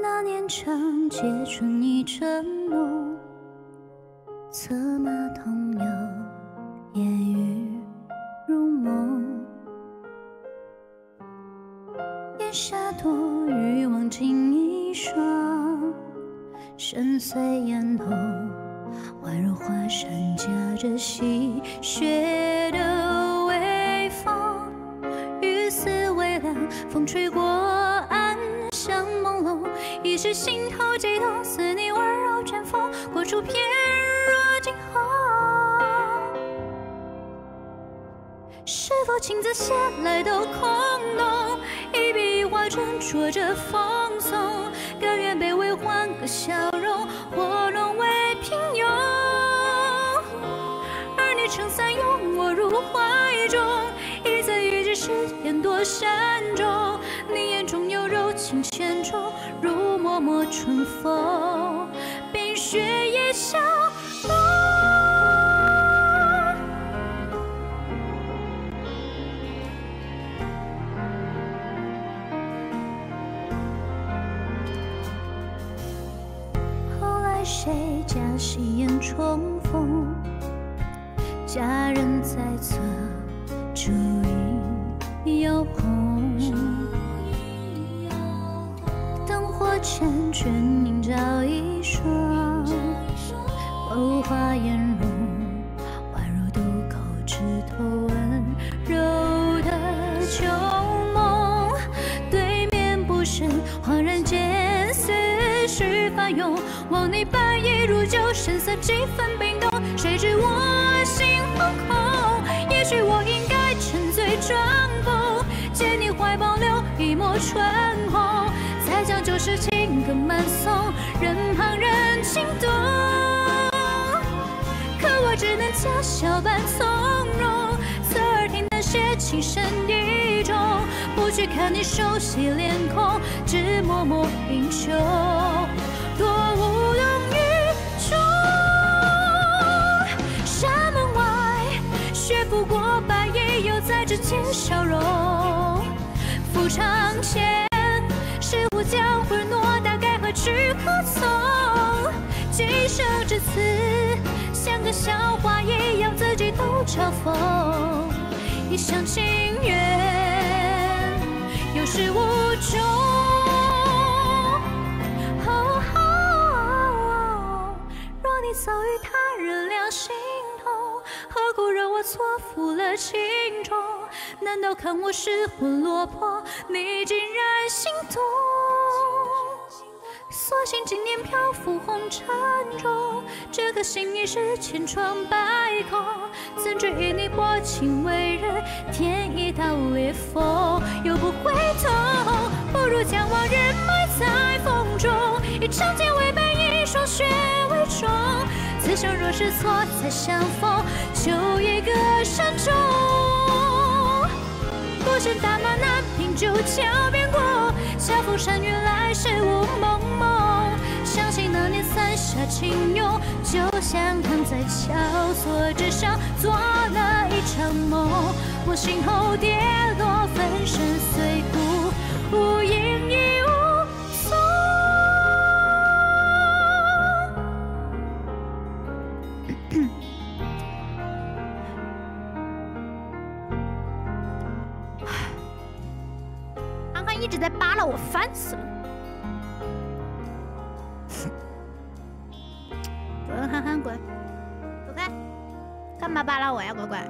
那年长街春意正浓，策马同游，深邃眼瞳，宛如华山夹着细雪的微风。雨丝微凉，风吹过，暗香朦胧，一时心头悸动，似你温柔绽放，过处翩若惊鸿。是否情字写来都空洞？一笔一画斟酌着放松，笑容，我沦为平庸。而你撑伞拥我入怀中，一字一句誓言多慎重。你眼中有柔情千种，如脉脉春风，冰雪也消谁家戏言重逢？佳人在侧，烛影摇红。灯火缱绻，映照一双，藕花颜容，涌，望你白衣如旧，神色几分冰冻。谁知我心惶恐，也许我应该沉醉装疯，借你怀抱留一抹春红，再将旧时情歌慢诵，任旁人轻动。可我只能假笑扮从容，侧耳听那些情深意重，不去看你熟悉脸孔，只默默饮酒，拂过白衣，又在指尖消融。抚长剑，是无将回诺，大概何去何从？今生至此，像个笑话一样，自己都嘲讽。一厢情愿，有始无终。若你早与他人两心同，何故惹我错付了情衷？难道看我失魂落魄，你竟然心动？所幸今年漂浮红尘中，这颗心已是千疮百孔。怎知与你薄情为刃，添一道裂缝，又不回头。不如将往日埋在风中，以长剑，此生若是错再相逢，就一个善终。孤身打马南屏九桥边过，恰逢山雨来时雾蒙蒙。相信那年伞下情拥，就像躺在桥座之上做了一场梦。我心后跌落，粉身碎一直在扒拉我，烦死了。滚，憨憨滚，走开！干嘛扒拉我呀，乖乖？